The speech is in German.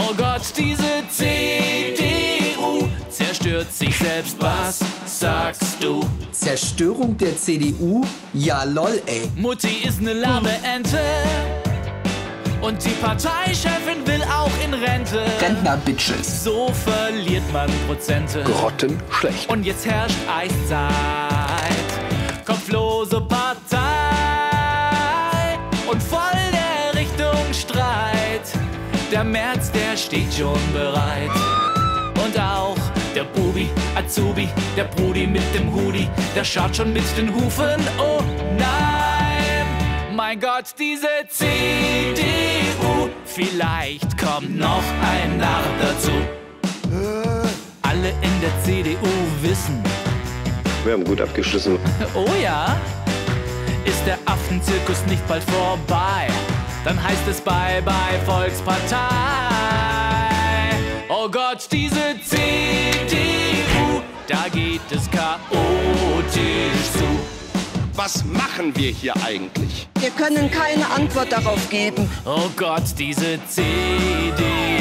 Oh Gott, diese CDU zerstört sich selbst. Was sagst du? Zerstörung der CDU? Ja, lol, ey. Mutti ist ne lahme Ente. Und die Parteichefin will auch in Rente. Rentner-Bitches. So verliert man Prozente. Grottenschlecht. Und jetzt herrscht Eiszeit. Kopflose Partei. Und voll der Richtung Streit. Der März, der steht schon bereit. Und auch der Bubi, Azubi, der Brudi mit dem Hoodie, der schaut schon mit den Hufen. Oh nein, mein Gott, diese CDU. Vielleicht kommt noch ein Narr dazu. Alle in der CDU wissen, Wir haben gut abgeschlossen. oh ja, ist der Affenzirkus nicht bald vorbei, dann heißt es Bye Bye Volkspartei. Oh Gott, diese CDU, da geht es chaotisch zu. Was machen wir hier eigentlich? Wir können keine Antwort darauf geben. Oh Gott, diese CDU.